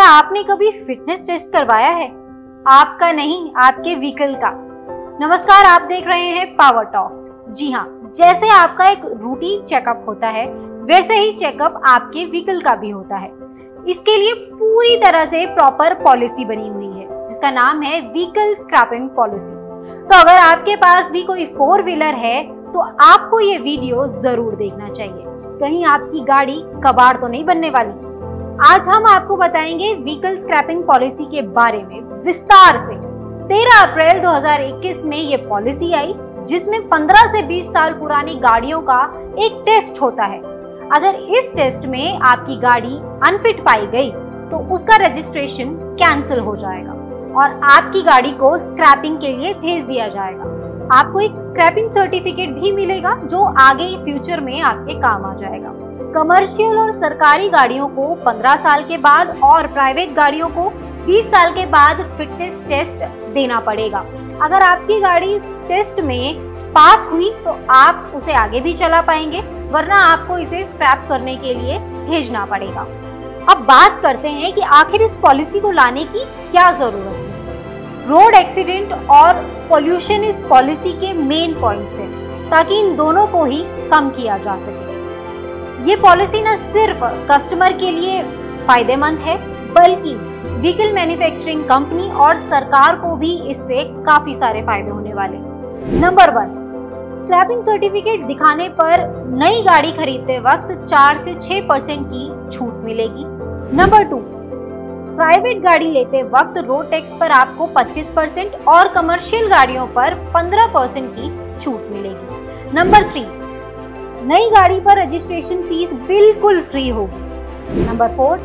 आपने कभी fitness test करवाया है? आपका नहीं, आपके व्हीकल का। नमस्कार, आप देख रहे हैं पावर टॉक्स जी हाँ जैसे आपका एक रूटीन चेकअप होता है, वैसे ही चेकअप आपके व्हीकल का भी होता है। इसके लिए पूरी तरह से प्रॉपर पॉलिसी बनी हुई है, जिसका नाम है व्हीकल स्क्रैपिंग पॉलिसी तो अगर आपके पास भी कोई फोर व्हीलर है तो आपको ये वीडियो ज़रूर देखना चाहिए। कहीं आपकी गाड़ी कबाड़ तो नहीं बनने वाली। आज हम आपको बताएँगे व्हीकल स्क्रैपिंग पॉलिसी के बारे में विस्तार से। 13 अप्रैल 2021 में ये पॉलिसी आई, जिसमें 15 से 20 साल पुरानी गाड़ियों का एक टेस्ट होता है। अगर इस टेस्ट में आपकी गाड़ी अनफिट पाई गई तो उसका रजिस्ट्रेशन कैंसिल हो जाएगा और आपकी गाड़ी को स्क्रैपिंग के लिए भेज दिया जाएगा। आपको एक स्क्रैपिंग सर्टिफिकेट भी मिलेगा जो आगे फ्यूचर में आपके काम आ जाएगा। कमर्शियल और सरकारी गाड़ियों को 15 साल के बाद और प्राइवेट गाड़ियों को 20 साल के बाद फिटनेस टेस्ट देना पड़ेगा। अगर आपकी गाड़ी इस टेस्ट में पास हुई तो आप उसे आगे भी चला पाएँगे, वरना आपको इसे स्क्रैप करने के लिए भेजना पड़ेगा। अब बात करते हैं कि आखिर इस पॉलिसी को लाने की क्या ज़रूरत रोड एक्सीडेंट और पॉल्यूशन इस पॉलिसी के मेन पॉइंट्स हैं ताकि इन दोनों को ही कम किया जा सके। ये पॉलिसी न सिर्फ़ कस्टमर के लिए फ़ायदेमंद है, बल्कि व्हीकल मैन्युफैक्चरिंग कंपनी और सरकार को भी इससे काफ़ी सारे फ़ायदे होने वाले। नंबर वन स्क्रैपिंग सर्टिफिकेट दिखाने पर नई गाड़ी खरीदते वक्त चार से छह परसेंट की छूट मिलेगी। नंबर टू प्राइवेट गाड़ी लेते वक्त रोड टैक्स पर आपको 25 परसेंट और कमर्शियल गाड़ियों पर 15 परसेंट की छूट मिलेगी। नंबर थ्री नई गाड़ी पर रजिस्ट्रेशन फ़ीस बिल्कुल फ्री होगी। नंबर फोर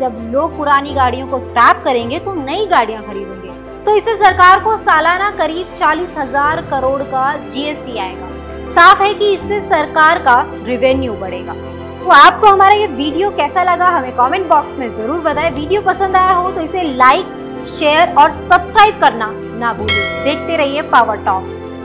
जब लोग पुरानी गाड़ियों को स्क्रैप करेंगे तो नई गाड़ियाँ खरीदेंगे। तो इससे सरकार को सालाना करीब चालीस हज़ार करोड़ का जीएसटी आएगा। साफ़ है कि इससे सरकार का रिवेन्यू बढ़ेगा। तो आपको हमारा ये वीडियो कैसा लगा हमें कमेंट बॉक्स में ज़रूर बताएँ। वीडियो पसंद आया हो तो इसे लाइक शेयर और सब्सक्राइब करना ना भूलें देखते रहिए पावर टॉक्स